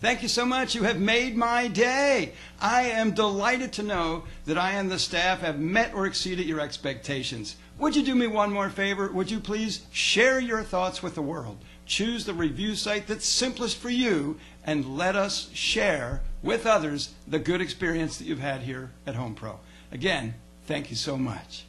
Thank you so much. You have made my day. I am delighted to know that I and the staff have met or exceeded your expectations. Would you do me one more favor? Would you please share your thoughts with the world? Choose the review site that's simplest for you and let us share with others the good experience that you've had here at HomePro. Again, thank you so much.